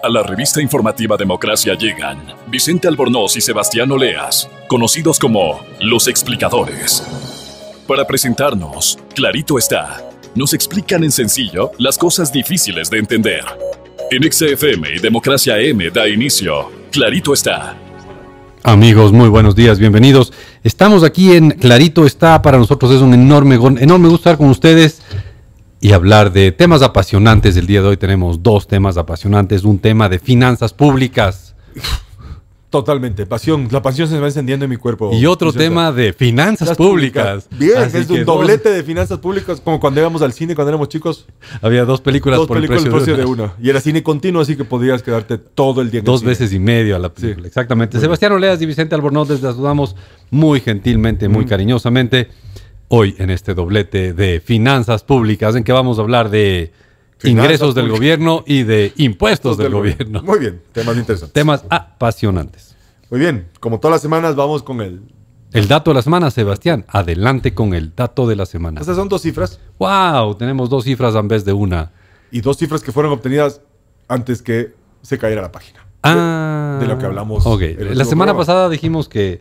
A la revista informativa Democracia llegan Vicente Albornoz y Sebastián Oleas, conocidos como los explicadores. Para presentarnos, clarito está, nos explican en sencillo las cosas difíciles de entender. En XFM y Democracia M da inicio, clarito está. Amigos, muy buenos días, bienvenidos. Estamos aquí en Clarito está, para nosotros es un enorme, enorme gusto estar con ustedes y hablar de temas apasionantes. El día de hoy tenemos dos temas apasionantes, un tema de finanzas públicas. Totalmente, pasión, la pasión se me va encendiendo en mi cuerpo. Y otro tema de finanzas públicas. Bien, es un doblete de finanzas públicas, como cuando íbamos al cine cuando éramos chicos. Había dos películas por el precio, de, una. Y era cine continuo, así que podías quedarte todo el día en Dos veces y medio a la película, exactamente. Sebastián Oleas y Vicente Albornoz les saludamos muy gentilmente, muy cariñosamente hoy en este doblete de finanzas públicas en que vamos a hablar de ingresos del gobierno y de impuestos del, gobierno. Muy bien, temas interesantes. Temas apasionantes. Muy bien, como todas las semanas vamos con el... El dato de la semana, Sebastián. Adelante con el dato de la semana. Estas son dos cifras. ¡Wow! Tenemos dos cifras en vez de una. Y dos cifras que fueron obtenidas antes que se cayera la página. Ah. De, lo que hablamos. Ok. La semana pasada dijimos que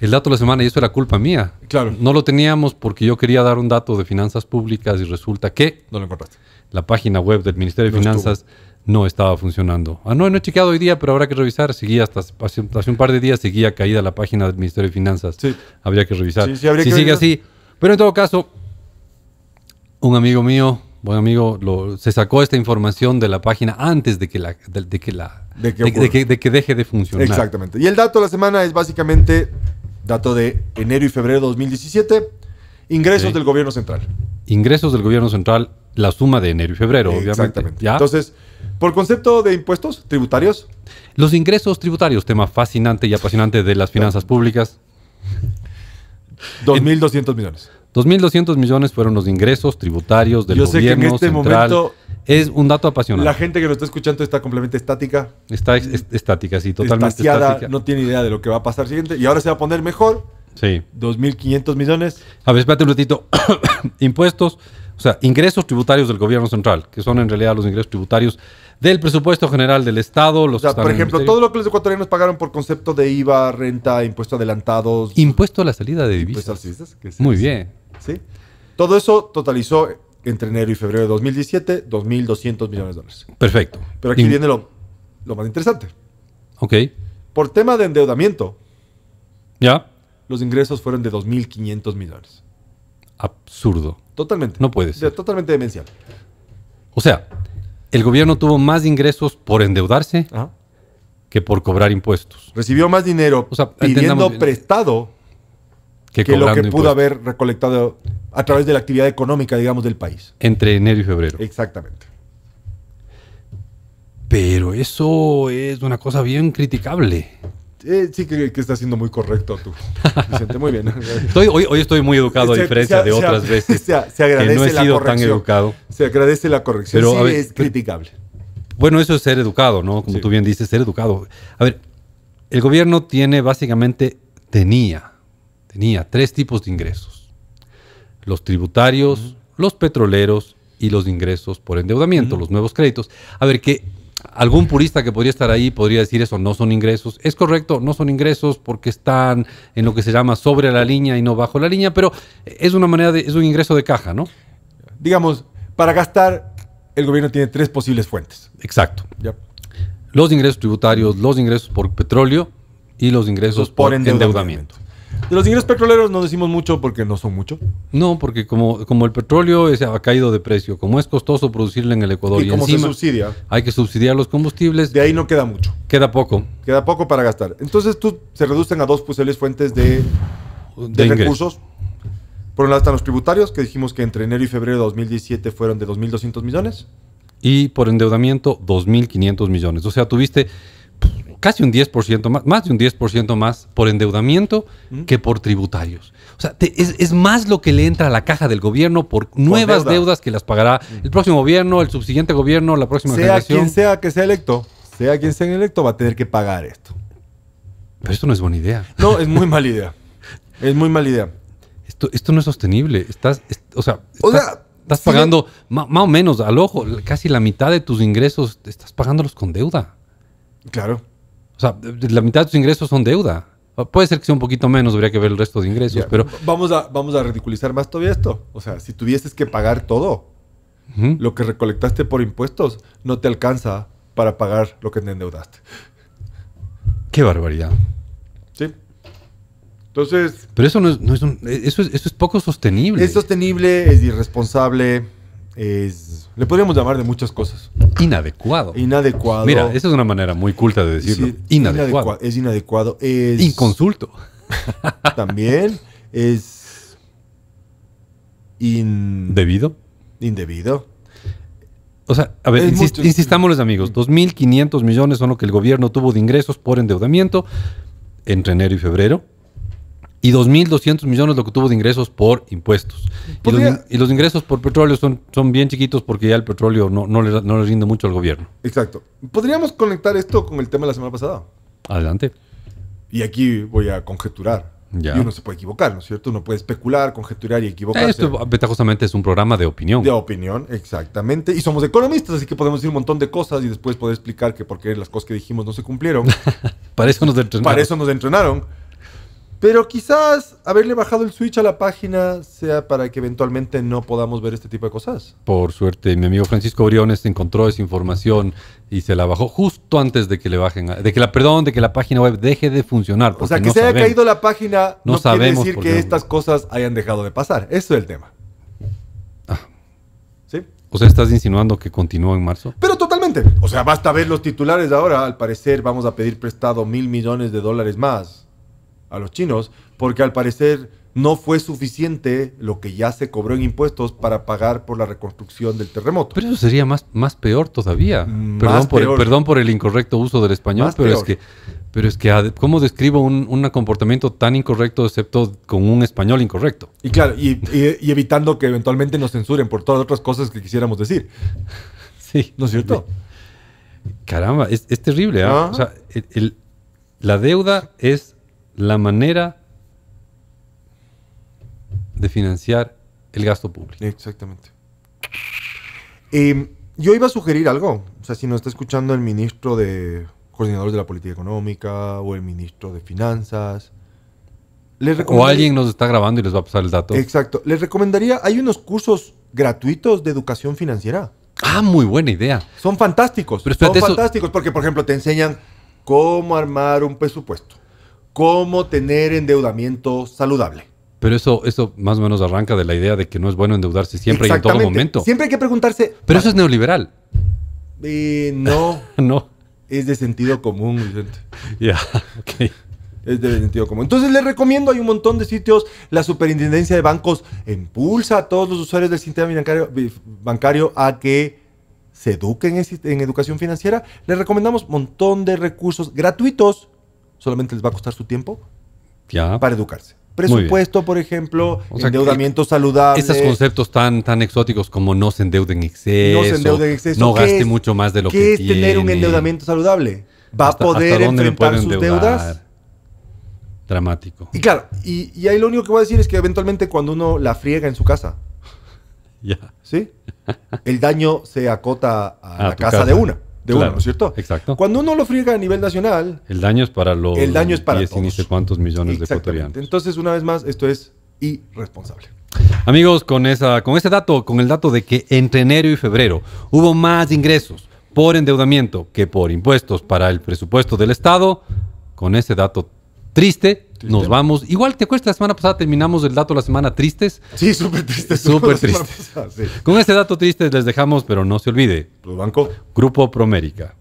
el dato de la semana, y eso era culpa mía. Claro. No lo teníamos porque yo quería dar un dato de finanzas públicas y resulta que. No lo encontraste. La página web del Ministerio de Finanzas no estaba funcionando. Ah, no, no he chequeado hoy día, pero habrá que revisar. Seguía hasta hace, un par de días, seguía caída la página del Ministerio de Finanzas. Sí. Habría que revisar. Sí, sí, habría si sigue así. Pero en todo caso, un amigo mío, buen amigo, lo, se sacó esta información de la página antes de que la, de, que la de que, de que deje de funcionar. Exactamente. Y el dato de la semana es básicamente dato de enero y febrero de 2017, ingresos del gobierno central. Ingresos del gobierno central, la suma de enero y febrero, obviamente. Exactamente. Entonces, por concepto de impuestos tributarios. Los ingresos tributarios, tema fascinante y apasionante de las finanzas públicas. 2.200 millones. 2.200 millones fueron los ingresos tributarios del gobierno este central. Momento es un dato apasionante. La gente que nos está escuchando está completamente estática. Está estática, sí, totalmente estática. No tiene idea de lo que va a pasar siguiente. Y ahora se va a poner mejor. Sí. 2.500 millones. A ver, espérate un ratito. Impuestos, o sea, ingresos tributarios del gobierno central, que son en realidad los ingresos tributarios del presupuesto general del Estado. Los o sea, por ejemplo, todo lo que los ecuatorianos pagaron por concepto de IVA, renta, impuestos adelantados. Impuesto a la salida de divisas. Muy bien. Sí. Todo eso totalizó entre enero y febrero de 2017, 2.200 millones de dólares. Perfecto. Pero aquí viene lo, más interesante. Ok. Por tema de endeudamiento. Ya. Los ingresos fueron de 2.500 millones. Absurdo. Totalmente. No puede ser. totalmente demencial. O sea, el gobierno tuvo más ingresos por endeudarse que por cobrar impuestos. Recibió más dinero pidiendo prestado que, lo que pudo haber recolectado a través de la actividad económica, digamos, del país. Entre enero y febrero. Exactamente. Pero eso es una cosa bien criticable. Eh, sí que, está siendo muy correcto tú, Vicente. Muy bien. hoy, estoy muy educado a diferencia de otras veces. Se, agradece no he sido tan educado. Se agradece la corrección. Pero, sí, es criticable. Bueno, eso es ser educado, ¿no? Como tú bien dices, ser educado. A ver, el gobierno tiene básicamente, tenía, tenía tres tipos de ingresos los tributarios, los petroleros y los ingresos por endeudamiento, los nuevos créditos. A ver, que algún purista que podría estar ahí podría decir eso, no son ingresos. Es correcto, no son ingresos porque están en lo que se llama sobre la línea y no bajo la línea, pero es una manera de, es un ingreso de caja, ¿no? Digamos, para gastar, el gobierno tiene tres posibles fuentes. Exacto. Los ingresos tributarios, los ingresos por petróleo y los ingresos por, endeudamiento. De los ingresos petroleros no decimos mucho porque no son mucho. No, porque como, como el petróleo ha caído de precio, como es costoso producirlo en el Ecuador y, como se subsidia, hay que subsidiar los combustibles. De ahí no queda mucho. Queda poco. Queda poco para gastar. Entonces tú se reducen a dos posibles fuentes de, de, recursos. Por un lado están los tributarios, que dijimos que entre enero y febrero de 2017 fueron de 2.200 millones. Y por endeudamiento, 2.500 millones. O sea, tuviste casi un 10% más, más de un 10% más por endeudamiento que por tributarios. O sea, es, más lo que le entra a la caja del gobierno por nuevas deudas que las pagará el próximo gobierno, el subsiguiente gobierno, la próxima sea generación. quien sea que sea electo, sea quien sea electo, va a tener que pagar esto. Pero esto no es buena idea. No, es muy mala idea. Es muy mala idea. Esto, esto no es sostenible. Estás, o sea, o sea, Estás pagando más o menos al ojo, casi la mitad de tus ingresos estás pagándolos con deuda. Claro. O sea, la mitad de tus ingresos son deuda. Puede ser que sea un poquito menos, habría que ver el resto de ingresos, pero... Vamos a, vamos a ridiculizar más todavía esto. O sea, si tuvieses que pagar todo, lo que recolectaste por impuestos no te alcanza para pagar lo que te endeudaste. Qué barbaridad. Sí. Entonces. Pero eso no es, eso es, eso es poco sostenible. Es sostenible, es irresponsable, es. Le podríamos llamar de muchas cosas. Inadecuado. Inadecuado. Mira, esa es una manera muy culta de decirlo. inadecuado. Es inadecuado. Es. Inconsulto. También es. Indebido. Indebido. O sea, a ver, insistamos los amigos, 2.500 millones son lo que el gobierno tuvo de ingresos por endeudamiento entre enero y febrero y 2.200 millones lo que tuvo de ingresos por impuestos. Y los, ingresos por petróleo son, son bien chiquitos porque ya el petróleo no, no, le, no le rinde mucho al gobierno. Exacto. ¿Podríamos conectar esto con el tema de la semana pasada? Adelante. Y aquí voy a conjeturar. Y uno se puede equivocar, ¿no es cierto? Uno puede especular, conjeturar y equivocarse. Esto justamente es un programa de opinión. De opinión, exactamente. Y somos economistas, así que podemos decir un montón de cosas y después poder explicar que por qué las cosas que dijimos no se cumplieron. Para eso nos entrenaron. Para eso nos entrenaron. Pero quizás haberle bajado el switch a la página sea para que eventualmente no podamos ver este tipo de cosas. Por suerte, mi amigo Francisco Briones encontró esa información y se la bajó justo antes de que le bajen, de que la, perdón, de que la página web deje de funcionar. O sea, que se haya caído la página no, quiere decir que estas cosas hayan dejado de pasar. Eso es el tema. Ah. ¿Sí? O sea, estás insinuando que continuó en marzo. Pero totalmente. O sea, basta ver los titulares ahora. Al parecer vamos a pedir prestado mil millones de dólares más a los chinos, porque al parecer no fue suficiente lo que ya se cobró en impuestos para pagar por la reconstrucción del terremoto. Pero eso sería más, más peor todavía. perdón, por El, perdón por el incorrecto uso del español, pero es que, pero es que, ¿cómo describo un, comportamiento tan incorrecto excepto con un español incorrecto? Y claro, y, evitando que eventualmente nos censuren por todas las otras cosas que quisiéramos decir. Sí. ¿No es cierto? Caramba, es, terrible. ¿ah? O sea, la deuda es la manera de financiar el gasto público. Exactamente. Em, yo iba a sugerir algo. O sea, si nos está escuchando el ministro de coordinador de la política económica o el ministro de finanzas. o alguien nos está grabando y les va a pasar el dato. Exacto. Les recomendaría, hay unos cursos gratuitos de educación financiera. Ah, muy buena idea. Son fantásticos. son fantásticos porque, por ejemplo, te enseñan cómo armar un presupuesto cómo tener endeudamiento saludable. Pero eso, eso más o menos arranca de la idea de que no es bueno endeudarse siempre y en todo momento. Siempre hay que preguntarse. Pero eso es neoliberal. Eh, no. no. Es de sentido común, Vicente. Ya, ok. Es de sentido común. Entonces les recomiendo, hay un montón de sitios. La Superintendencia de Bancos impulsa a todos los usuarios del sistema bancario, a que se eduquen en, en educación financiera. Les recomendamos un montón de recursos gratuitos solamente les va a costar su tiempo ya. para educarse. Presupuesto, por ejemplo, endeudamiento saludable. Esos conceptos tan, tan exóticos como no se endeuden en exceso. No se en exceso. No gaste mucho más de lo que tiene. ¿Qué es tener un endeudamiento saludable? ¿Va a poder enfrentar sus deudas? Dramático. Y claro, y, y, ahí lo único que voy a decir es que eventualmente cuando uno la friega en su casa, ya. ¿sí? El daño se acota a, la casa de una de uno, ¿no es cierto? Exacto. Cuando uno lo friega a nivel nacional. El daño es para los el daño es para y ni sé cuántos millones de ecuatorianos. Entonces, una vez más, esto es irresponsable. Amigos, con, esa, con ese dato, con el dato de que entre enero y febrero hubo más ingresos por endeudamiento que por impuestos para el presupuesto del Estado, con ese dato triste, nos vamos. Igual te acuerdas, la semana pasada terminamos el dato de la semana tristes. Sí, súper triste. Súper triste. Con este dato triste les dejamos, pero no se olvide. Banco. Grupo Promérica.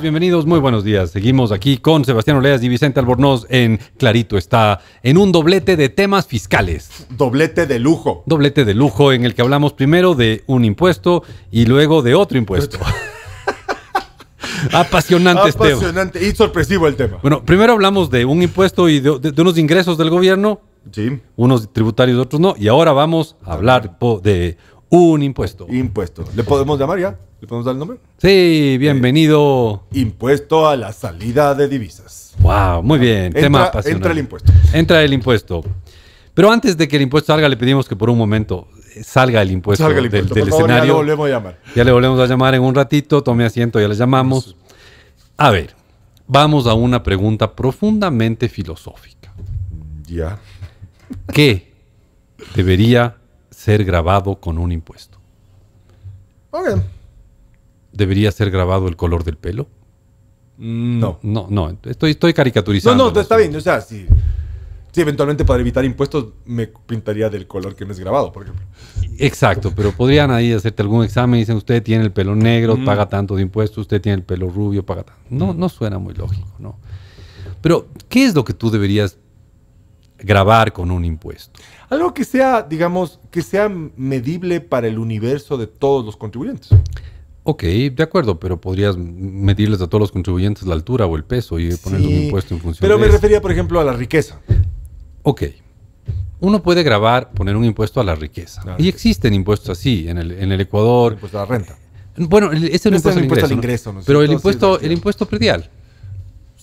Bienvenidos, muy buenos días. Seguimos aquí con Sebastián Oleas y Vicente Albornoz en Clarito está en un doblete de temas fiscales. Doblete de lujo. Doblete de lujo en el que hablamos primero de un impuesto y luego de otro impuesto. Apasionante. Apasionante y sorpresivo el tema. Bueno, primero hablamos de un impuesto y de, de- de unos ingresos del gobierno, Sí, unos tributarios, otros no. Y ahora vamos a hablar de un impuesto. impuesto. ¿Le podemos llamar ya? ¿Le podemos dar el nombre? Sí, bienvenido. Impuesto a la salida de divisas. Wow, muy bien. Entra- tema apasionante. entra el impuesto. Entra el impuesto. Pero antes de que el impuesto salga, le pedimos que por un momento eh, salga el impuesto, Salga el del- impuesto. del, favor, ya escenario. lo volvemos a llamar. Ya le volvemos a llamar en un ratito, tome asiento, ya le llamamos. A ver, vamos a una pregunta profundamente filosófica. Ya. ¿Qué debería ser grabado con un impuesto? Ok. ¿Debería ser grabado el color del pelo? No. No, no, estoy, estoy No, caricaturizando. no, está bien. O sea, si, si eventualmente para evitar impuestos me pintaría del color que no es grabado, por ejemplo. Exacto, pero podrían ahí hacerte algún examen y dicen, usted tiene el pelo negro, Mm. paga tanto de impuestos, usted tiene el pelo rubio, paga tanto. No, no suena muy lógico, ¿no? Pero, ¿qué es lo que tú deberías grabar con un impuesto? Algo que sea, digamos, que sea medible para el universo de todos los contribuyentes. Ok, de acuerdo, pero podrías medirles a todos los contribuyentes la altura o el peso y poner un impuesto en función Pero de me eso. refería, por ejemplo, a la riqueza. Ok. Uno puede grabar, poner un impuesto a la riqueza. Y existen impuestos así en el, en el Ecuador. Impuesto a la renta. Bueno, ese Este es impuesto, el impuesto al al ingreso. ingreso, ¿no es pero el impuesto, es el impuesto predial.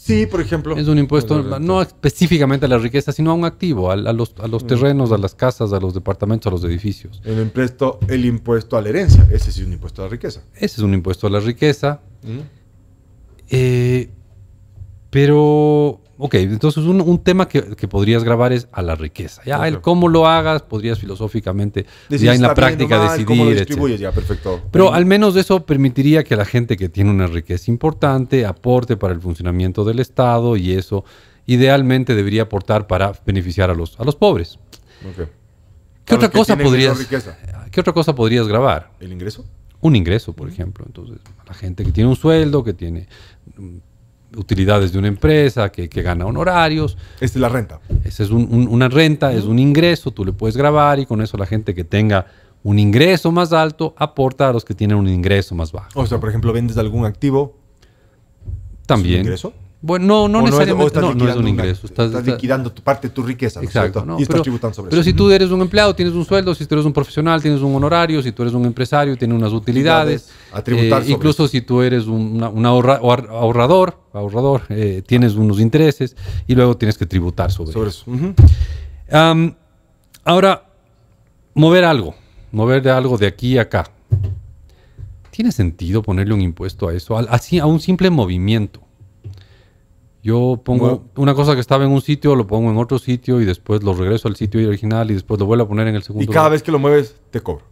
Sí, por ejemplo. Es un impuesto, Pues, no específicamente a la riqueza, sino a un activo, a, los, a los terrenos, a las casas, a los departamentos, a los edificios. El impuesto, el impuesto a la herencia. Ese sí es un impuesto a la riqueza. Ese es un impuesto a la riqueza. Eh, pero, ok, entonces un, un tema que, que podrías grabar es a la riqueza. Ya, el cómo lo hagas, podrías filosóficamente, ya en la práctica mal, decidir. ¿Cómo lo distribuyes? Ya, perfecto. Pero al menos eso permitiría que la gente que tiene una riqueza importante aporte para el funcionamiento del Estado y eso idealmente debería aportar para beneficiar a los, a los pobres. Ok. ¿Qué otra cosa podrías. ¿Qué otra cosa podrías grabar? ¿El ingreso? Un ingreso, por ejemplo. Entonces, la gente que tiene un sueldo, que tiene mm, utilidades de una empresa, que, que gana honorarios, Esta es la renta. esa es un- un- una renta, es un ingreso, tú le puedes grabar y con eso la gente que tenga un ingreso más alto aporta a los que tienen un ingreso más bajo. O sea, por ejemplo, vendes algún activo. También. ¿Es un ingreso? Bueno, no, no o es- o necesariamente. estás No, no es liquidando un ingreso. Estás, estás- estás- liquidando tu parte de tu riqueza. ¿no es Exacto. Y estás Pero, tributando sobre pero eso. si tú eres un empleado, tienes un sueldo, si tú eres un profesional, tienes un honorario, si tú eres un empresario, tienes unas utilidades. A tributar eh, sobre incluso si tú eres un, una- ahorra- ahorrador, ahorrador eh, tienes unos intereses y luego tienes que tributar sobre, Sobre eso. ahora, mover algo, mover de algo de aquí a acá. ¿Tiene sentido ponerle un impuesto a eso? Así, a un simple movimiento. Yo pongo Bueno. una cosa que estaba en un sitio, lo pongo en otro sitio y después lo regreso al sitio original y después lo vuelvo a poner en el segundo. Y cada vez que lo mueves, te cobro.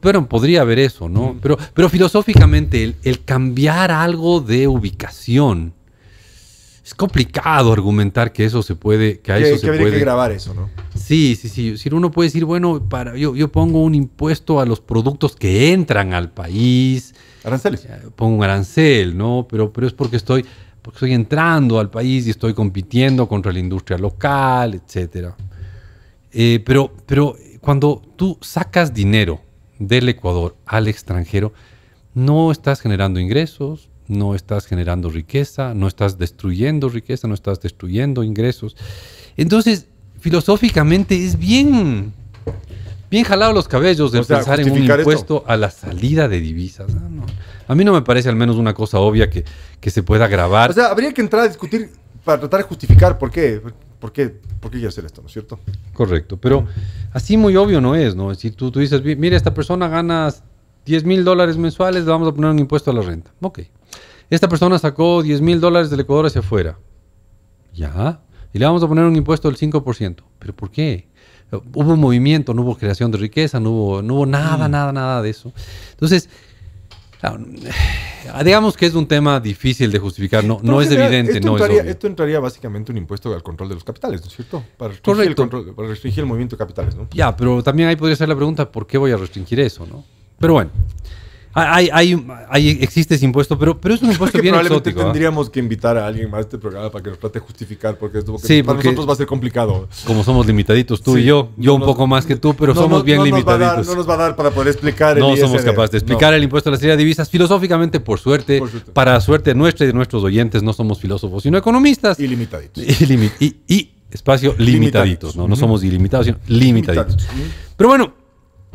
Pero podría haber eso, ¿no? Pero, pero filosóficamente, el, el cambiar algo de ubicación es complicado argumentar que eso se puede, que a Que, eso que se puede. que grabar eso, ¿no? Sí, sí, sí. Si uno puede decir, bueno, para, yo, yo pongo un impuesto a los productos que entran al país, Aranceles. pongo un arancel, ¿no? Pero, pero es porque estoy, porque estoy entrando al país y estoy compitiendo contra la industria local, etcétera. Eh, pero, pero cuando tú sacas dinero del Ecuador al extranjero, no estás generando ingresos, no estás generando riqueza, no estás destruyendo riqueza, no estás destruyendo ingresos. Entonces, filosóficamente es bien, bien jalado los cabellos de O sea, pensar en un esto. impuesto a la salida de divisas. Ah, no. A mí no me parece al menos una cosa obvia que, que se pueda grabar. O sea, habría que entrar a discutir para tratar de justificar por qué. ¿Por qué, por qué hacer esto, no es cierto? Correcto, pero así muy obvio no es, ¿no? Si tú, tú dices, "Mi- mire, esta persona gana 10 mil dólares mensuales, le vamos a poner un impuesto a la renta. Ok. Esta persona sacó 10 mil dólares del Ecuador hacia afuera. Ya. Y le vamos a poner un impuesto del 5%. ¿Pero por qué? Hubo movimiento, no hubo creación de riqueza, no hubo, no hubo nada, nada, nada de eso. Entonces, claro, digamos que es un tema difícil de justificar, no, no es general, evidente, esto no entraría, es obvio. Esto entraría básicamente un impuesto al control de los capitales, ¿no es cierto? Para restringir, Correcto. El, control- para restringir el movimiento de capitales, ¿no? Ya, pero también ahí podría ser la pregunta, ¿por qué voy a restringir eso, no? Pero bueno, Hay, hay, hay- existe ese impuesto, pero, pero es un impuesto que bien probablemente exótico. ¿ah? tendríamos que invitar a alguien más a este programa para que nos trate justificar, porque esto porque Sí, para porque- nosotros va a ser complicado. Como somos limitaditos tú Sí. y yo, yo No un nos- poco más que tú, pero No, somos no, bien a dar- limitaditos. no nos va a dar para poder explicar el No somos ISD. capaces de explicar el impuesto a la salida de divisas filosóficamente, por suerte, Por suerte. para suerte nuestra y de nuestros oyentes, no somos filósofos, sino economistas. Ilimitaditos. Y, y- y espacio limitaditos, Limitaditos. ¿no? No somos ilimitados, sino limitaditos. Limitaditos. Pero bueno,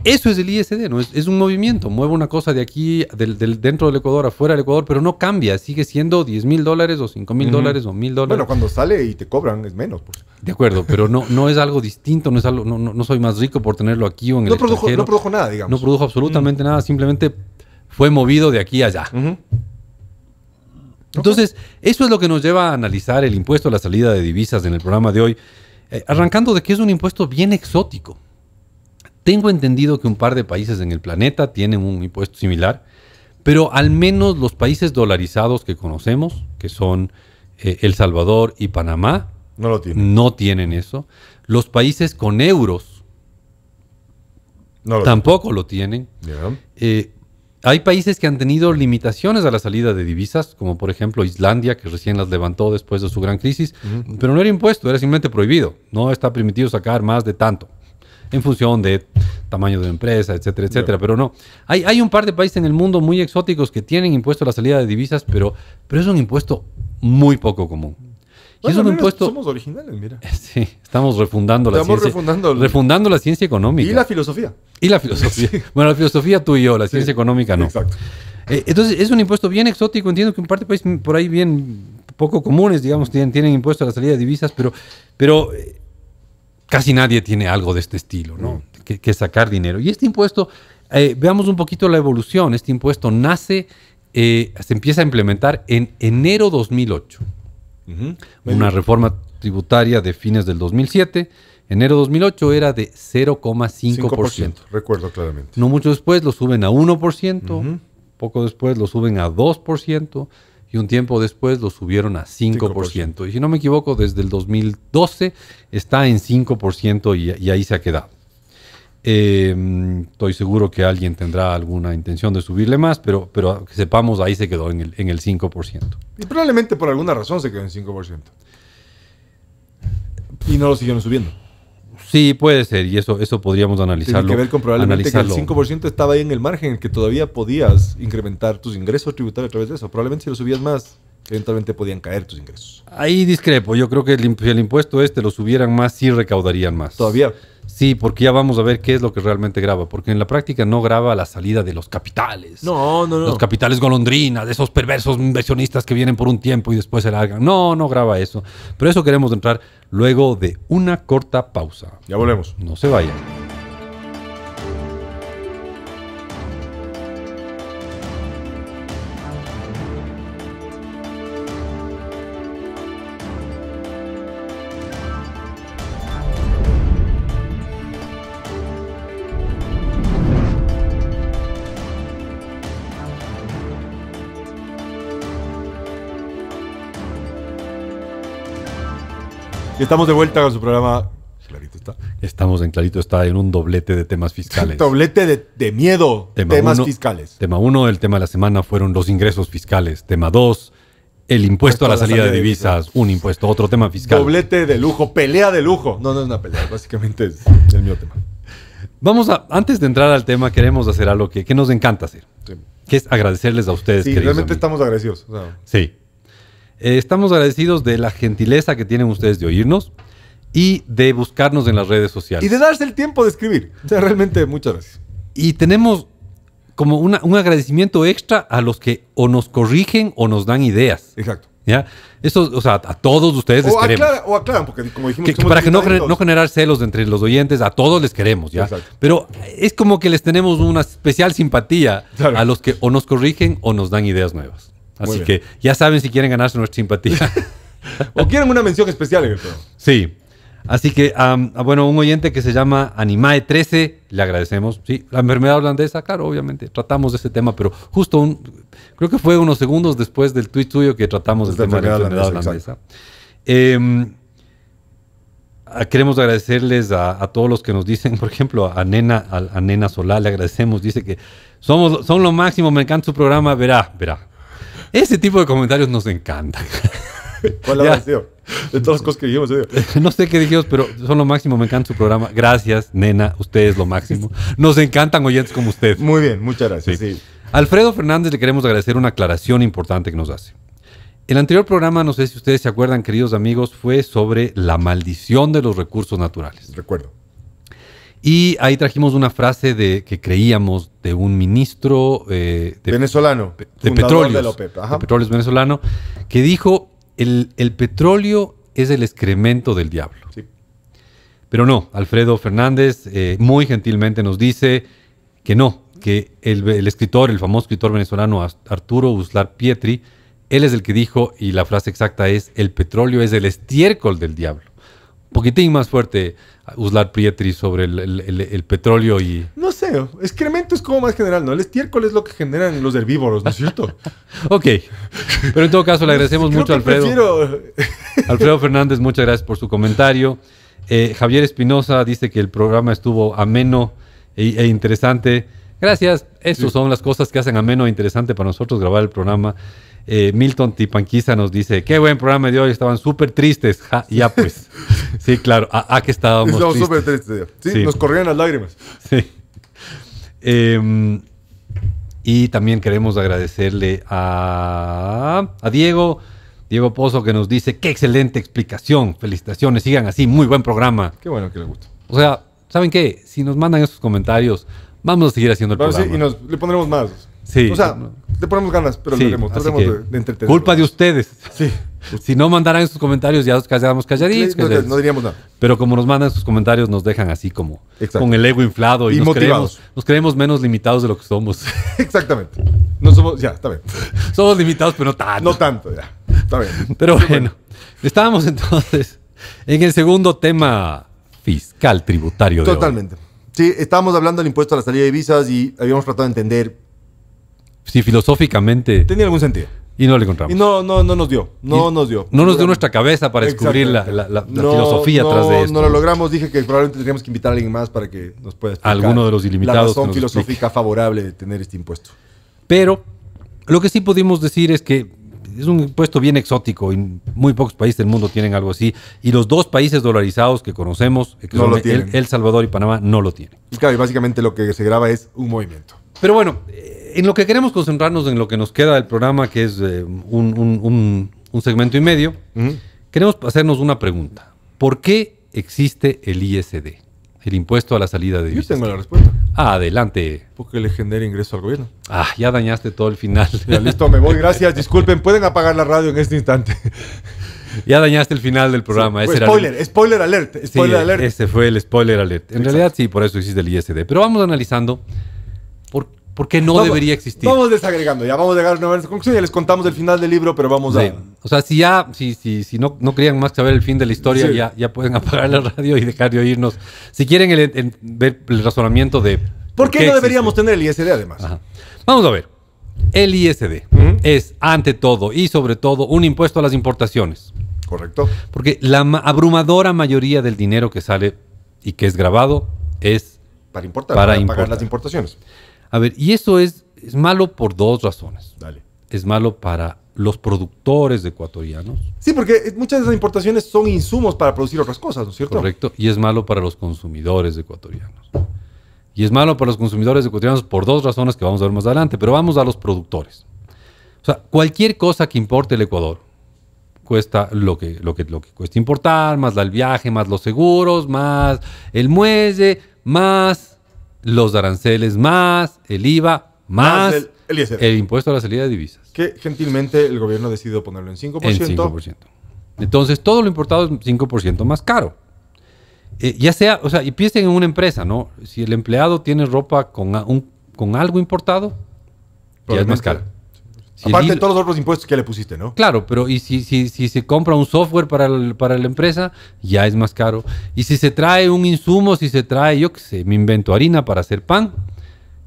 eso es el ISD, ¿no? Es, es un movimiento, mueve una cosa de aquí, del, del- dentro del Ecuador, afuera del Ecuador, pero no cambia, sigue siendo 10 mil dólares o 5 mil dólares o mil dólares. Bueno, cuando sale y te cobran es menos. Pues. de acuerdo, pero no, no es algo distinto, no es algo, no, no, no soy más rico por tenerlo aquí o en el No produjo, extranjero. no produjo nada, digamos. No produjo absolutamente nada, simplemente fue movido de aquí a allá. Entonces, eso es lo que nos lleva a analizar el impuesto a la salida de divisas en el programa de hoy, eh, arrancando de que es un impuesto bien exótico. Tengo entendido que un par de países en el planeta tienen un impuesto similar, pero al menos los países dolarizados que conocemos, que son eh, El Salvador y Panamá, No lo tiene. no tienen eso. Los países con euros No lo tampoco lo tienen. Eh, hay países que han tenido limitaciones a la salida de divisas, como por ejemplo Islandia, que recién las levantó después de su gran crisis, pero no era impuesto, era simplemente prohibido. No está permitido sacar más de tanto, en función de tamaño de empresa, etcétera, etcétera. Pero no. Hay, hay un par de países en el mundo muy exóticos que tienen impuesto a la salida de divisas, pero, pero es un impuesto muy poco común. Y Bueno, es un menos impuesto... Somos originales, mira. Sí, estamos refundando la ciencia. refundando- refundando la ciencia económica. Y la filosofía. Y la filosofía. Bueno, la filosofía tú y yo, la ciencia económica no. Exacto. Eh, entonces, es un impuesto bien exótico. Entiendo que un par de países por ahí bien poco comunes, digamos, tienen, tienen impuesto a la salida de divisas, pero, pero eh, casi nadie tiene algo de este estilo, ¿no? Que, que sacar dinero. Y este impuesto, eh, veamos un poquito la evolución. Este impuesto nace, eh, se empieza a implementar en enero 2008 Ujú. una reforma tributaria de fines del 2007. Enero 2008 era de 0,5%. 5%. Recuerdo claramente. No mucho después lo suben a 1%, Ujú. poco después lo suben a 2% y un tiempo después lo subieron a 5%. Y si no me equivoco, desde el 2012 está en 5% y, y ahí se ha quedado. Eh, estoy seguro que alguien tendrá alguna intención de subirle más, pero, pero que sepamos, ahí se quedó en el, en el 5%. Y probablemente por alguna razón se quedó en 5%. Y no lo siguieron subiendo. Sí, puede ser, y eso, eso podríamos Tiene analizarlo. que ver con probablemente que el analizarlo. 5% estaba ahí en el margen en el que todavía podías incrementar tus ingresos tributarios a través de eso. Probablemente si lo subías más, eventualmente podían caer tus ingresos. Ahí discrepo. Yo creo que el, si el impuesto este lo subieran más, sí recaudarían más. Todavía. Sí, porque ya vamos a ver qué es lo que realmente graba. Porque en la práctica no graba la salida de los capitales. No, no, no. Los capitales golondrinas, de esos perversos inversionistas que vienen por un tiempo y después se largan. No, no graba eso. Pero eso queremos entrar luego de una corta pausa. Ya volvemos. No se vayan. Estamos de vuelta con su programa. Clarito está. Estamos en Clarito, está en un doblete de temas fiscales. Doblete de, de miedo. Tema temas uno- fiscales. Tema 1, el tema de la semana fueron los ingresos fiscales. Tema 2, el impuesto a la salida de divisas. Un impuesto, otro tema fiscal. Doblete de lujo. Pelea de lujo. No, no es una pelea. Básicamente es el mío tema. Vamos a, antes de entrar al tema, queremos hacer algo que, que nos encanta hacer, Sí, que es agradecerles a ustedes. Sí, realmente amigos. estamos agradecidos. O sea, Sí. Eh, estamos agradecidos de la gentileza que tienen ustedes de oírnos y de buscarnos en las redes sociales. y de darse el tiempo de escribir. O sea, realmente muchas gracias. Y tenemos como una- un agradecimiento extra a los que o nos corrigen o nos dan ideas. Exacto. ¿Ya? Eso, o sea, a todos ustedes les O, queremos. aclara- o aclaran, porque como dijimos, Que- somos para que no, no generar celos entre los oyentes, a todos les queremos, ¿ya? Exacto. Pero es como que les tenemos una especial simpatía Claro. a los que o nos corrigen o nos dan ideas nuevas. Así que ya saben si quieren ganarse nuestra simpatía. O quieren una mención especial en el programa. sí. Así que, ah, bueno, un oyente que se llama Animae13, le agradecemos. Sí, la enfermedad holandesa, claro, obviamente, tratamos de ese tema, pero justo un, creo que fue unos segundos después del tuit suyo que tratamos del tema de la enfermedad holandesa. Em, Ah, Queremos agradecerles a, a todos los que nos dicen, por ejemplo, a Nena, a, a Nena Solá le agradecemos, dice que somos, son lo máximo, me encanta su programa, verá, verá. Ese tipo de comentarios nos encantan. ¿Cuál habrá sido? De todas las cosas que dijimos. ¿eh? no sé qué dijimos, pero son lo máximo, me encanta su programa. Gracias, Nena, usted es lo máximo. Nos encantan oyentes como usted. Muy bien, muchas gracias. Sí. sí. Alfredo Fernández le queremos agradecer una aclaración importante que nos hace. El anterior programa, no sé si ustedes se acuerdan, queridos amigos, fue sobre la maldición de los recursos naturales. Recuerdo. Y ahí trajimos una frase de que creíamos de un ministro eh, de, Venezolano. de petróleos, de petróleos venezolano, que dijo el, el petróleo es el excremento del diablo. Sí. Pero no, Alfredo Fernández eh, muy gentilmente nos dice que no, que el, el escritor, el famoso escritor venezolano Arturo Uslar Pietri, él es el que dijo, y la frase exacta es, el petróleo es el estiércol del diablo. Poquitín más fuerte Uslar Pietri sobre el, el- el- el petróleo y... No sé, excremento es como más general, ¿no? El estiércol es lo que generan los herbívoros, ¿no es cierto? Ok, pero en todo caso le agradecemos Creo mucho a Alfredo. prefiero- Alfredo Fernández, muchas gracias por su comentario. Eh, Javier Espinosa dice que el programa estuvo ameno e, e interesante. Gracias. Esas son las cosas que hacen ameno e interesante para nosotros grabar el programa. Eh, Milton Tipanquiza nos dice, qué buen programa de hoy, estaban súper tristes. Ja, ya pues. Sí, claro, a, a que estábamos Estamos tristes. súper tristes. Sí, Sí. nos corrían las lágrimas. Sí. Em, y también queremos agradecerle a, a Diego, Diego Pozo, que nos dice, qué excelente explicación, felicitaciones, sigan así, muy buen programa. Qué bueno que le gusta. O sea, ¿saben qué? Si nos mandan esos comentarios, vamos a seguir haciendo el Vamos, sí, programa. y nos, le pondremos más. Sí. O sea, le ponemos ganas, pero Sí, lo haremos. Tratemos de, de entretener. Culpa de ustedes. Sí. Si no mandaran esos comentarios, ya nos quedamos calladitos. No, diríamos nada. Pero como nos mandan sus comentarios, nos dejan así como Exacto. con el ego inflado y, Y nos, motivados. creemos, nos creemos menos limitados de lo que somos. Exactamente. No somos. Ya, está bien. somos limitados, pero no tanto. No tanto, ya. Está bien. Pero bueno, estábamos entonces en el segundo tema fiscal tributario. de hoy. Totalmente. Sí, estábamos hablando del impuesto a la salida de divisas y habíamos tratado de entender. Sí, filosóficamente. Tenía algún sentido. Y no le encontramos. Y no, no, no nos dio. No Y nos dio. No nos dio nuestra cabeza para descubrir la, la- la- la No, filosofía no, atrás de esto. No lo logramos. Dije que probablemente tendríamos que invitar a alguien más para que nos pueda explicar. Alguno de los ilimitados La razón filosófica favorable de tener este impuesto. Pero lo que sí pudimos decir es que es un impuesto bien exótico y muy pocos países del mundo tienen algo así. Y los dos países dolarizados que conocemos, que No son lo el, Salvador y Panamá, no lo tienen. Y claro, y básicamente lo que se graba es un movimiento. Pero bueno, en lo que queremos concentrarnos en lo que nos queda del programa, que es eh, un, un- un- un segmento y medio, queremos hacernos una pregunta. ¿Por qué existe el ISD? El impuesto a la salida de Yo tengo la respuesta. Ah, adelante. Porque le genera ingreso al gobierno. Ah, ya dañaste todo el final. Ya, listo, me voy. Gracias. Disculpen, pueden apagar la radio en este instante. ya dañaste el final del programa. Ese era el- spoiler, spoiler alert. Sí, Spoiler alert. ese fue el spoiler alert. En Exacto. realidad sí, por eso existe el ISD. Pero vamos analizando por, por qué no Vamos- debería existir. Vamos desagregando. Ya vamos a llegar a una conclusión. Ya les contamos el final del libro, pero vamos Sí. a. O sea, si ya, si, si, si no, no querían más que saber el fin de la historia, Sí. ya, ya pueden apagar la radio y dejar de oírnos. Si quieren el- el- ver el razonamiento de... ¿Por qué no existe. deberíamos tener el ISD además? Ajá. Vamos a ver. El ISD es, ante todo y sobre todo, un impuesto a las importaciones. Correcto. Porque la ma- abrumadora mayoría del dinero que sale y que es grabado es... Para importar, Para para, importar. pagar las importaciones. A ver, y eso es, es malo por dos razones. Dale. Es malo para los productores ecuatorianos, Sí, porque muchas de esas importaciones son insumos para producir otras cosas, ¿no es cierto? correcto, y es malo para los consumidores ecuatorianos. Y es malo para los consumidores ecuatorianos por dos razones que vamos a ver más adelante, pero vamos a los productores. O sea, cualquier cosa que importe el Ecuador cuesta lo que, lo que, lo que cuesta importar, más el viaje, más los seguros, más el muelle, más los aranceles, más el IVA, más, Más el- el ISD. el impuesto a la salida de divisas. Que gentilmente el gobierno decidió ponerlo en 5%. En 5%. Entonces, todo lo importado es 5% más caro. Eh, ya sea, o sea, y piensen en una empresa, ¿no? Si el empleado tiene ropa con, un- con algo importado, ya es más caro. Aparte de todos los otros impuestos que le pusiste, ¿no? Claro, pero y si, si, si se compra un software para, el- para la empresa, ya es más caro. Y si se trae un insumo, si se trae, yo qué sé, me invento harina para hacer pan,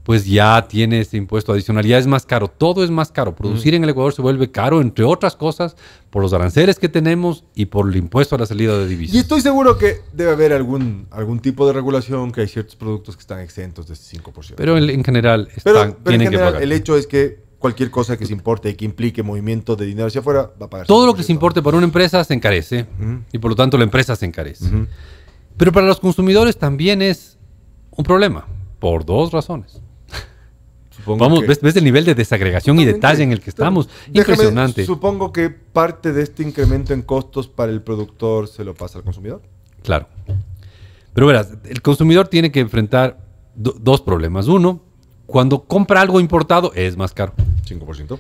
pues ya tiene ese impuesto adicional, ya es más caro, todo es más caro. Producir en el Ecuador se vuelve caro, entre otras cosas, por los aranceles que tenemos y por el impuesto a la salida de divisas. Y estoy seguro que debe haber algún, algún tipo de regulación, que hay ciertos productos que están exentos de este 5%. Pero en, en general, están, Pero, pero en tienen que general, pagar. el hecho es que cualquier cosa que se importe y que implique movimiento de dinero hacia afuera va a pagar. Todo lo que se 5%. importe para una empresa se encarece y por lo tanto la empresa se encarece. Pero para los consumidores también es un problema, por dos razones. Supongo Vamos, que- ¿ves, ves el nivel de desagregación y detalle en el que estamos? Déjame- Impresionante. Supongo que parte de este incremento en costos para el productor se lo pasa al consumidor. Claro. Pero verás, el consumidor tiene que enfrentar do- dos problemas. Uno, cuando compra algo importado es más caro. 5%.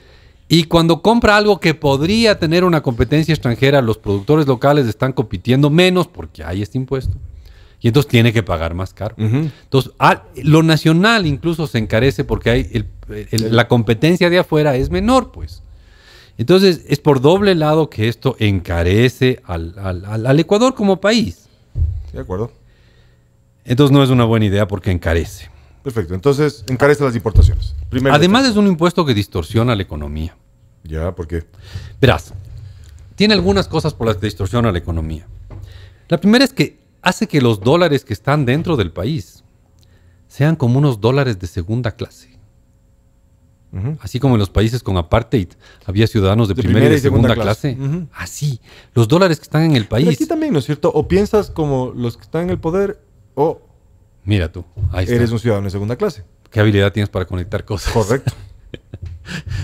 Y cuando compra algo que podría tener una competencia extranjera, los productores locales están compitiendo menos porque hay este impuesto. Y entonces tiene que pagar más caro. Entonces, ah, lo nacional incluso se encarece porque hay el- el- la competencia de afuera es menor, pues. Entonces, es por doble lado que esto encarece al- al- al Ecuador como país. De acuerdo. Entonces, no es una buena idea porque encarece. Perfecto. Entonces, encarece las importaciones. Primero. Además, es un impuesto que distorsiona la economía. Ya, ¿por qué? Verás, tiene algunas cosas por las que distorsiona la economía. La primera es que hace que los dólares que están dentro del país sean como unos dólares de segunda clase. Así como en los países con apartheid había ciudadanos de, primera, y de segunda, clase. Así. Los dólares que están en el Pero país. aquí también, ¿no es cierto? O piensas como los que están en el poder o Mira tú, ahí está. eres un ciudadano de segunda clase. ¿Qué habilidad tienes para conectar cosas? Correcto.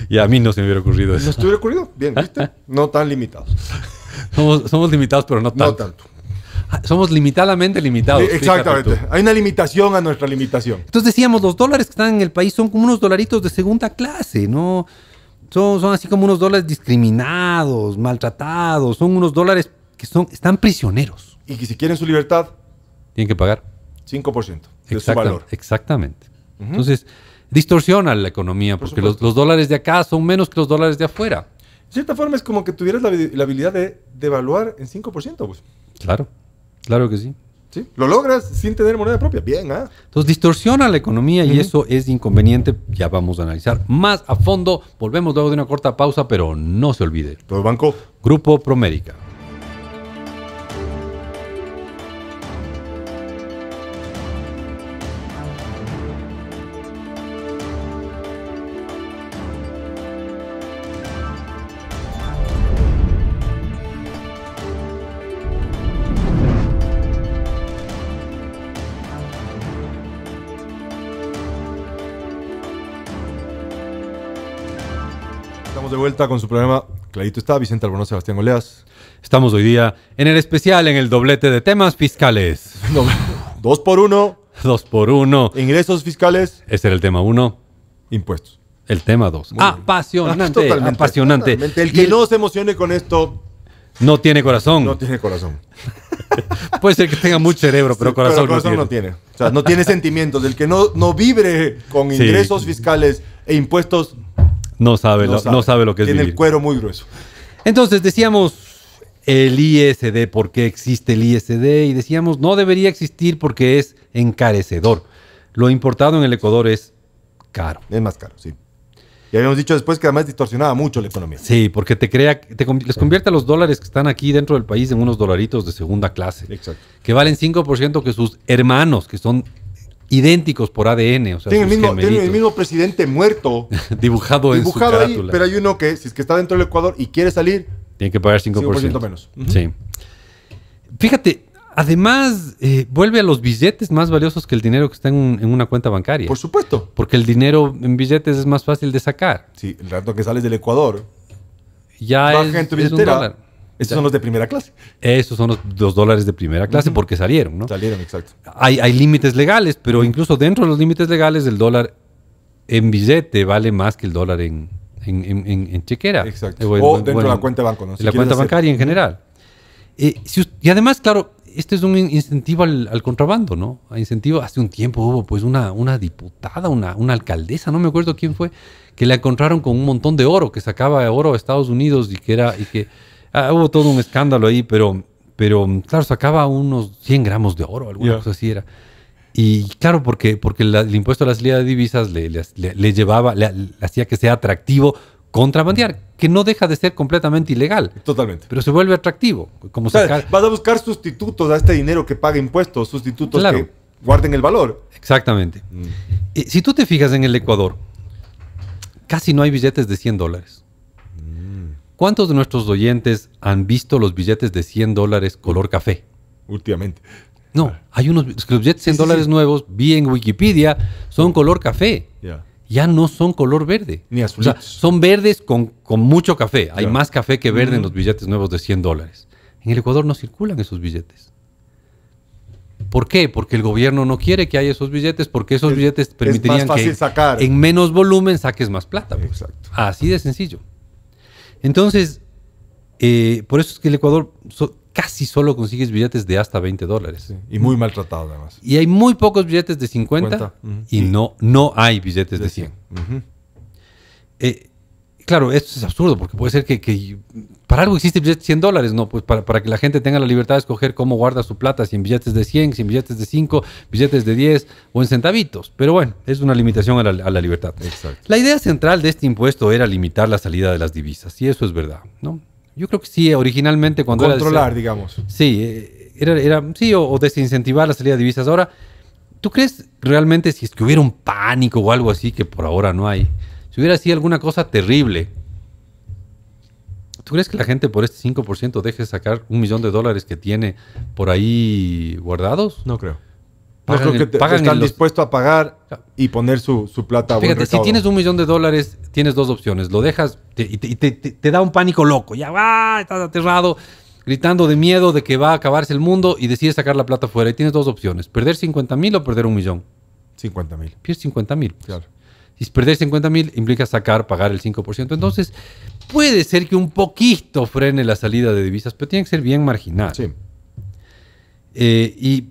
Y a mí no se me hubiera ocurrido ¿No eso. estuviera ocurrido? Bien, ¿viste? No tan limitados. Somos, somos limitados, pero no tanto. No tanto. Ah, Somos limitadamente limitados. Exactamente. Hay una limitación a nuestra limitación. Entonces decíamos, los dólares que están en el país son como unos dolaritos de segunda clase, ¿no? Son, son así como unos dólares discriminados, maltratados, son unos dólares que son, están prisioneros. Y que si quieren su libertad, Tienen que pagar. 5% de su valor. Exactamente. Entonces, distorsiona la economía porque los, los dólares de acá son menos que los dólares de afuera. De cierta forma es como que tuvieras la, la habilidad de devaluar en 5%. Pues. Claro, claro que sí. ¿Sí? Lo logras sin tener moneda propia. Bien, ¿ah? Entonces, distorsiona la economía y eso es inconveniente. Ya vamos a analizar más a fondo. Volvemos luego de una corta pausa, pero no se olvide. Todo banco. Grupo Promérica. Vuelta con su programa. Clarito está, Vicente Albornoz, Sebastián Oleas. Estamos hoy día en el especial en el doblete de temas fiscales. No, dos por uno. Dos por uno. Ingresos fiscales, Este era el tema uno. impuestos. El tema dos. Muy bien. Apasionante. Totalmente, apasionante. totalmente. El que el- no se emocione con esto no tiene corazón. no tiene corazón. Puede ser que tenga mucho cerebro, pero Sí, corazón, no, tiene. no tiene. O sea, no tiene sentimientos. El que no, no vibre con Sí. ingresos fiscales e impuestos No sabe, lo, no sabe lo que es Tiene vivir. el cuero muy grueso. Entonces decíamos el ISD, ¿por qué existe el ISD? Y decíamos, no debería existir porque es encarecedor. Lo importado en el Ecuador es caro. Es más caro, sí. Y habíamos dicho después que además distorsionaba mucho la economía. Sí, porque te crea, te les convierte a los dólares que están aquí dentro del país en unos dolaritos de segunda clase, Exacto. que valen 5% que sus hermanos, que son idénticos por ADN, o sea, Tiene el, mismo, tiene el gemelitos, mismo presidente muerto, dibujado, en dibujado su ahí, pero hay uno que, si es que está dentro del Ecuador y quiere salir, Tiene que pagar 5%. 5% menos. Sí. Fíjate, además eh, vuelve a los billetes más valiosos que el dinero que está en, un- en una cuenta bancaria. por supuesto. Porque el dinero en billetes es más fácil de sacar. Sí, el rato que sales del Ecuador, Ya baja es, en tu es un billetera. dólar. Estos son los de primera clase. Esos son los, los dólares de primera clase porque salieron, ¿no? Salieron, exacto. Hay, hay límites legales, pero incluso dentro de los límites legales el dólar en billete vale más que el dólar en, en, en- chequera. Exacto. Eh, o bueno, dentro de la cuenta de banco, ¿no? Si la cuenta hacer- bancaria en general. Eh, si y además, claro, este es un in- incentivo al, al contrabando, ¿no? A incentivo, hace un tiempo hubo pues una, una diputada, una, una alcaldesa, no me acuerdo quién fue, que la encontraron con un montón de oro, que sacaba oro a Estados Unidos y que era, y que ah, hubo todo un escándalo ahí, pero, pero claro, sacaba unos 100 gramos de oro, alguna cosa así era. Y claro, porque, porque la- el impuesto a la salida de divisas le, le- le- le llevaba, le, le hacía que sea atractivo contrabandear, que no deja de ser completamente ilegal, Totalmente. pero se vuelve atractivo. Como sacar. vas a buscar sustitutos a este dinero que paga impuestos, sustitutos Claro. que guarden el valor. Exactamente. Eh, si tú te fijas en el Ecuador, casi no hay billetes de 100 dólares. ¿Cuántos de nuestros oyentes han visto los billetes de 100 dólares color café? Últimamente. No, hay unos los billetes de 100 Sí, sí, dólares sí. nuevos, vi en Wikipedia, son color café. Ya. Ya no son color verde. Ni O sea, son verdes con, con mucho café. Hay más café que verde en los billetes nuevos de 100 dólares. En el Ecuador no circulan esos billetes. ¿Por qué? Porque el gobierno no quiere que haya esos billetes, porque esos Es- billetes es permitirían más fácil que sacar. en menos volumen saques más plata. pues. Exacto. Así de sencillo. Entonces, eh, por eso es que el Ecuador so- casi solo consigues billetes de hasta 20 dólares. Sí, Y muy maltratado además. Y hay muy pocos billetes de 50, 50, ujú. y no, no hay billetes de 100. Ujú. Eh, claro, esto es absurdo porque puede ser que, que para algo existe billetes de 100 dólares, ¿no? Pues para, para que la gente tenga la libertad de escoger cómo guarda su plata, si en billetes de 100, si en billetes de 5, billetes de 10 o en centavitos. Pero bueno, es una limitación a la, a la libertad. Exacto. La idea central de este impuesto era limitar la salida de las divisas, y eso es verdad, ¿no? Yo creo que sí, originalmente cuando era- Controlar, digamos. Sí, eh, era, era, sí, o, o desincentivar la salida de divisas. Ahora, ¿tú crees realmente si es que hubiera un pánico o algo así que por ahora no hay? Si hubiera así alguna cosa terrible, ¿tú crees que la gente por este 5% deje de sacar un millón de dólares que tiene por ahí guardados? No creo. No Pagan creo que el- te- pagan están los- dispuestos a pagar y poner su, su plata a buen Fíjate, si tienes un millón de dólares, tienes dos opciones. Lo dejas te- y te, da un pánico loco. Ya va, estás aterrado, gritando de miedo de que va a acabarse el mundo y decides sacar la plata fuera. Y tienes dos opciones: perder 50 mil o perder un millón. 50 mil. Pierdes 50 mil. Claro. Y perder 50 mil implica sacar, pagar el 5%. Entonces, puede ser que un poquito frene la salida de divisas, pero tiene que ser bien marginal. Sí. Eh, y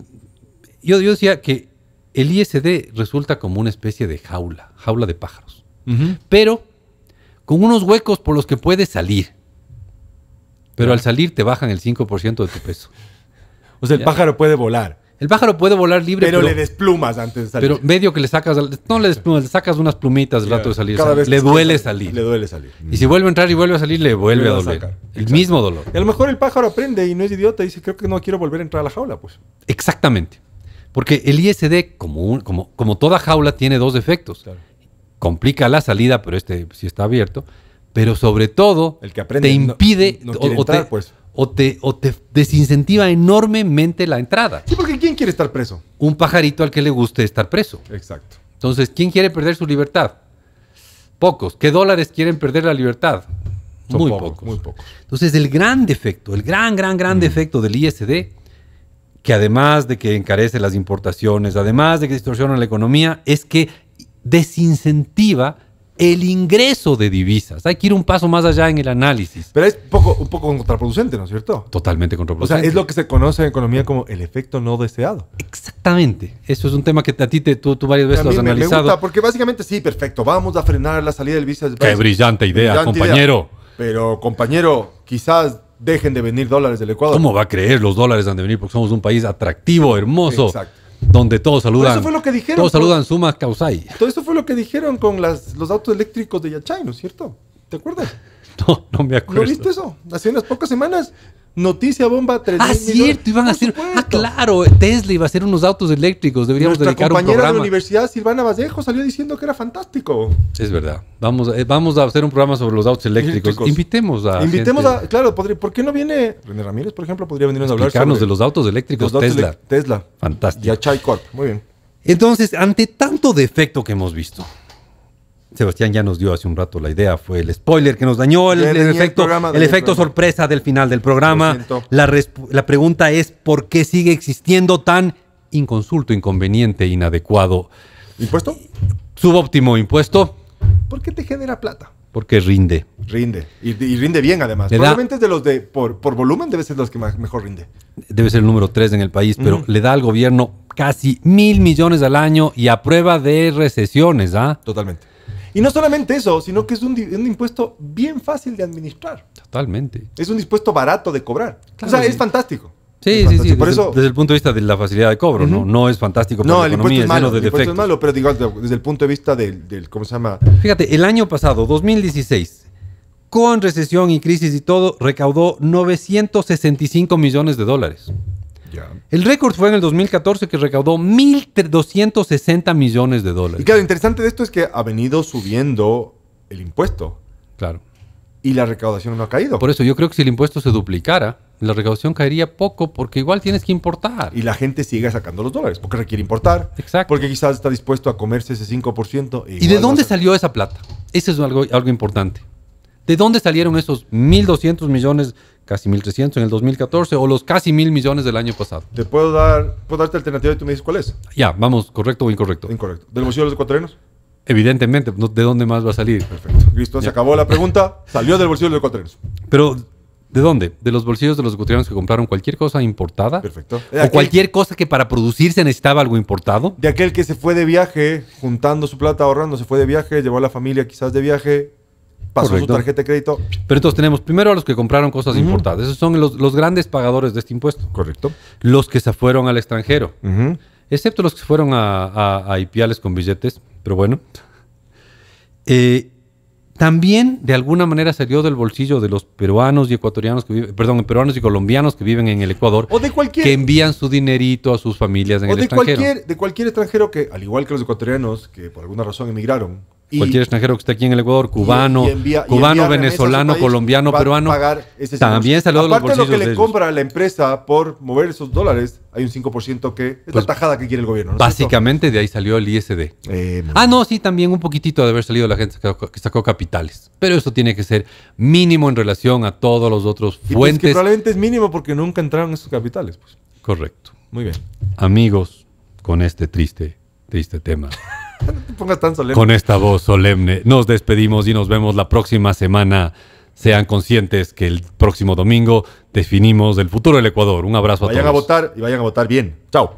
yo, yo decía que el ISD resulta como una especie de jaula, jaula de pájaros. Pero con unos huecos por los que puedes salir. Pero al salir te bajan el 5% de tu peso. O sea, el Ya. pájaro puede volar, El pájaro puede volar libre, pero, pero, le desplumas antes de salir. pero medio que le sacas, no le desplumas, le sacas unas plumitas Claro. rato de salir. Cada vez le duele salir. Le duele salir. Y si vuelve a entrar y vuelve a salir, le vuelve a Vuelve a doler. El Exacto. mismo dolor. Y a lo mejor el pájaro aprende y no es idiota y dice, creo que no quiero volver a entrar a la jaula, pues. Exactamente. Porque el ISD, como, un- como, como toda jaula, tiene dos efectos. Claro. Complica la salida, pero este sí está abierto. Pero sobre todo, El que aprende te impide no o, entrar, te, pues. O, te, o te desincentiva enormemente la entrada. Sí, porque ¿quién quiere estar preso? Un pajarito al que le guste estar preso. Exacto. Entonces, ¿quién quiere perder su libertad? Pocos. ¿Qué dólares quieren perder la libertad? Son muy pocos, pocos. muy pocos. Entonces, el gran defecto, el gran, gran, gran defecto del ISD, que además de que encarece las importaciones, además de que distorsiona la economía, es que desincentiva el ingreso de divisas. Hay que ir un paso más allá en el análisis. Pero es poco, un poco contraproducente, ¿no es cierto? Totalmente O sea, contraproducente. es lo que se conoce en economía como el efecto no deseado. Exactamente. Eso es un tema que a ti te, tú, tú varias veces A lo has mí me- me analizado. gusta porque básicamente sí, perfecto. Vamos a frenar la salida del visa del Qué brillante idea, Brillante compañero. Pero, compañero, quizás dejen de venir dólares del Ecuador. ¿Cómo va a creer los dólares han de venir? Porque somos un país atractivo, hermoso, Exacto. Donde todos saludan. eso fue lo que dijeron, Todos saludan suma causai. Todo eso fue lo que dijeron con las, los autos eléctricos de Yachay, ¿no es cierto? ¿Te acuerdas? No, no me acuerdo. ¿No viste eso? Hace unas pocas semanas, noticia bomba 3 Ah, cierto, iban a hacer. Ah, claro, Tesla iba a hacer unos autos eléctricos. Deberíamos Nuestra dedicar un compañera de la programa. universidad, Silvana Vallejo, salió diciendo que era fantástico. Es verdad. Vamos a, eh, vamos a hacer un programa sobre los autos eléctricos. Eléctricos. Invitemos a. Invitemos gente a, claro, podría- ¿por qué no viene René Ramírez, por ejemplo? Podría venirnos a hablar explicarnos de los autos eléctricos los Tesla. elec- Tesla. Fantástico. Yachay Corp. Muy bien. Entonces, ante tanto defecto que hemos visto, Sebastián ya nos dio hace un rato la idea, fue el spoiler que nos dañó, el, el el efecto, programa, el efecto sorpresa del final del programa. La, pregunta es, ¿por qué sigue existiendo tan inconsulto, inconveniente, inadecuado, ¿Impuesto? subóptimo impuesto? ¿Por qué te genera plata? Porque rinde. Rinde. Y, y rinde bien, además. Le da- Probablemente es de los de, por, por volumen, debe ser de los que más- mejor rinde. Debe ser el número 3 en el país, pero le da al gobierno casi mil millones al año y a prueba de recesiones, ¿ah? Totalmente. Y no solamente eso, sino que es un, impuesto bien fácil de administrar. Totalmente. Es un impuesto barato de cobrar. Claro, o sea, sí. es fantástico. Sí, sí, sí. Por desde, eso, desde el punto de vista de la facilidad de cobro, ¿no? No es fantástico para no, la el economía, impuesto es malo. lleno de El impuesto es defectos. malo, pero digo, de- desde el punto de vista del, del ¿cómo se llama? Fíjate, el año pasado, 2016, con recesión y crisis y todo, recaudó 965 millones de dólares. El récord fue en el 2014 que recaudó 1.260 millones de Y dólares. claro, lo interesante de esto es que ha venido subiendo el impuesto Claro. y la recaudación no ha caído. Por eso yo creo que si el impuesto se duplicara, la recaudación caería poco porque igual tienes que importar. Y la gente sigue sacando los dólares porque requiere importar. Exacto. Porque quizás está dispuesto a comerse ese 5%. e ¿Y de dónde salió esa plata? Eso es algo, algo importante. ¿De dónde salieron esos 1.200 millones, casi 1.300 en el 2014 o los casi 1.000 millones del año pasado? Te puedo dar, puedo darte alternativa y tú me dices cuál es. Ya, vamos, correcto o incorrecto. Incorrecto. ¿Del bolsillo de los ecuatorianos? Evidentemente, no- ¿de dónde más va a salir? Perfecto. Listo, se acabó la pregunta. Salió del bolsillo de los ecuatorianos. Pero, ¿de dónde? ¿De los bolsillos de los ecuatorianos que compraron cualquier cosa importada? Perfecto. ¿O cualquier cosa que para producirse necesitaba algo importado? De aquel que se fue de viaje, juntando su plata, ahorrando, se fue de viaje, llevó a la familia quizás de viaje, pasó Correcto. su tarjeta de crédito. Pero entonces tenemos primero a los que compraron cosas importadas. Esos son los, los grandes pagadores de este impuesto. Correcto. Los que se fueron al extranjero. Excepto los que fueron a, a, a ipiales con billetes, pero bueno. Eh, también de alguna manera salió del bolsillo de los peruanos y ecuatorianos que viven, perdón, peruanos y colombianos que viven en el Ecuador, O de cualquier. que envían su dinerito a sus familias en o el de extranjero. cualquier, de cualquier extranjero que, al igual que los ecuatorianos, que por alguna razón emigraron. Y- Cualquier extranjero que esté aquí en el Ecuador, cubano, y y cubano, envía venezolano, país, colombiano, peruano, también 5%. salió de los Aparte de lo bolsillos que le compra a la empresa por mover esos dólares, hay un 5% que es Pues, la tajada que quiere el gobierno. ¿no? Básicamente de ahí salió el ISD. Eh, Ah, no, sí, también un poquitito de haber salido la gente que sacó, que sacó capitales. Pero eso tiene que ser mínimo en relación a todos los otros y pues que fuentes. probablemente es mínimo porque nunca entraron esos capitales. Pues. Correcto. Muy bien. Amigos, con este triste, triste tema, No te pongas tan solemne. con esta voz solemne, nos despedimos y nos vemos la próxima semana. Sean conscientes que el próximo domingo definimos el futuro del Ecuador. Un abrazo a Vayan a todos. votar y vayan a votar bien. Chao.